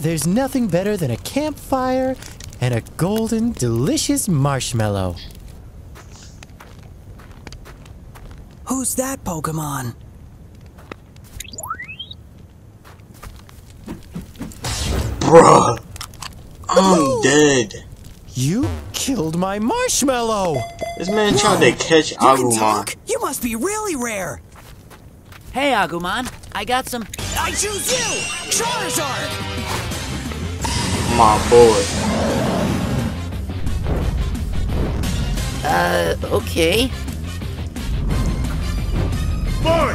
there's nothing better than a campfire and a golden, delicious marshmallow. Who's that Pokemon? Bruh. I'm dead. You killed my marshmallow! This man tried to catch You can Agumon. talk? You must be really rare. Hey, Agumon, I got some. I choose you, Charizard. My boy. Uh, okay. Boy!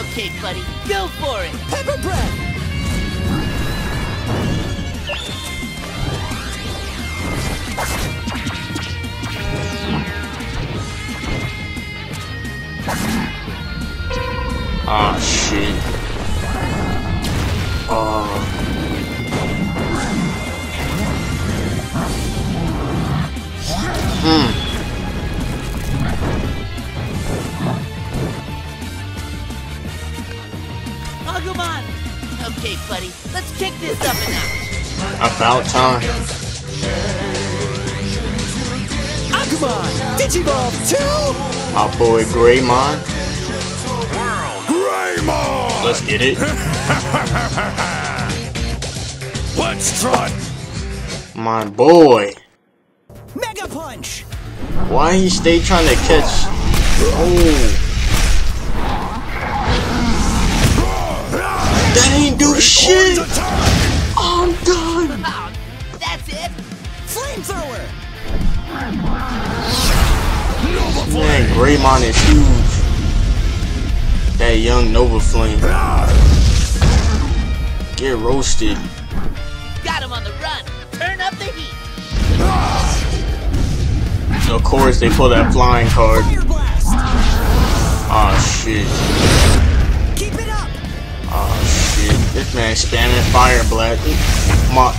Okay, buddy, go for it. Pepper Breath. Agumon! Okay, buddy, let's kick this up a notch. About time. Agumon! Digivolve 2! My boy Greymon. Greymon! Let's get it. Let's trot! My boy. Mega Punch. Why he stay trying to catch? Oh. That ain't do shit. I'm done. That's it? Flamethrower. Man, Greymon is huge. That young Nova Flame. Get roasted. Got him on the run. Turn up the heat. Of course, they pull that flying card. Blast. Oh shit. This man spamming Fire Blast. My,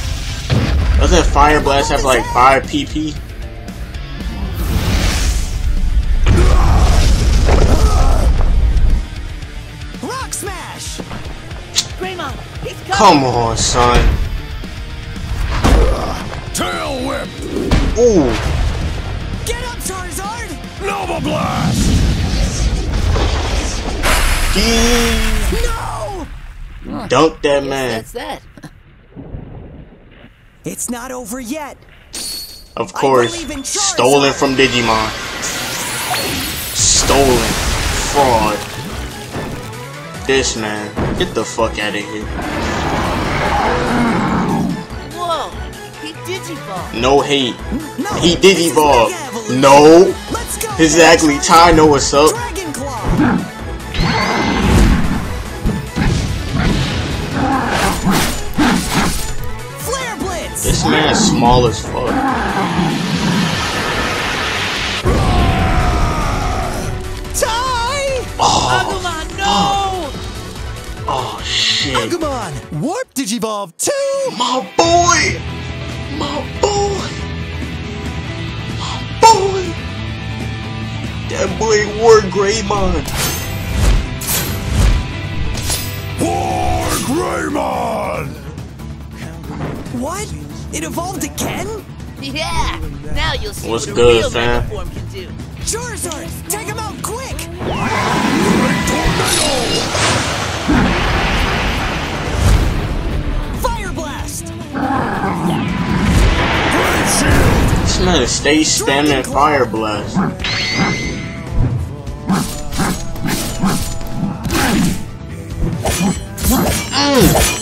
doesn't Fire Blast have like 5 PP? Rock Smash. Greymon, he's coming. Come on, son. Tail whip! Ooh. Get up, Charizard. Nova Blast! Dee. No. Dunk that Guess man. That's that. It's not over yet. Of course. believe in Charizard. Stolen from Digimon. Stolen. Fraud. This man. Get the fuck out of here. Whoa, he digivolved. No hate. No. He did this evolve. No. Let's go. Exactly. Tai know what's up. This man's small as fuck. Tie. Oh, Agumon, no! oh shit. Agumon! Warp Digivolve 2! My boy! My boy! My boy! That boy wore Greymon. War Greymon! What? It evolved again? Yeah, now you'll see What's what a real fam? Mega Form can do. Charizard, take him out quick! Fire Blast! This man stay spamming Fire Blast. Mm.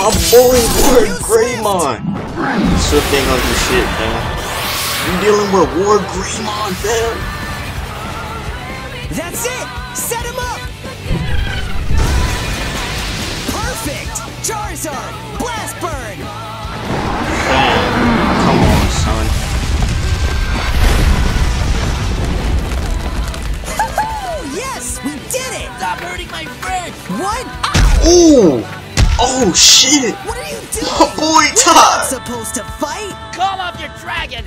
My boy WarGreymon. Swift ain't gonna do shit, man. You dealing with Ward Greymon, fam? That's it! Set him up! Perfect! Charizard, Blast Burn! Fam, come on, son. yes, we did it! Stop hurting my friend! What? Ooh! Oh shit! What are you doing? My boy Not Tai! supposed to fight? Call off your dragon!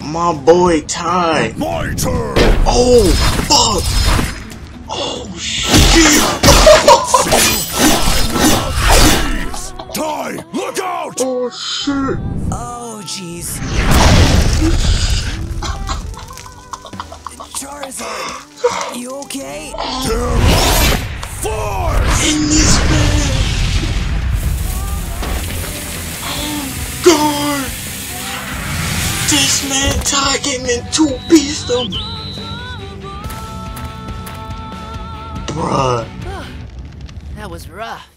My boy Tai! My turn! Oh fuck! Oh shit! Tai, look out! Oh shit! Oh, jeez. Charizard, you okay? This man Tai getting in two beast him! Bruh. That was rough.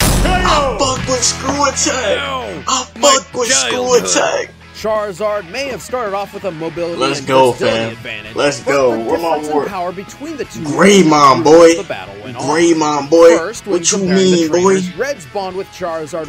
I fuck with ScrewAttack! I fuck with ScrewAttack! Charizard may have started off with a mobility Let's and go, fam. advantage. Let's go. the Where my difference war- power between the two Greymon, grew boy. The battle. Greymon, boy. First, when What you mean, boy? Red's bond with Charizard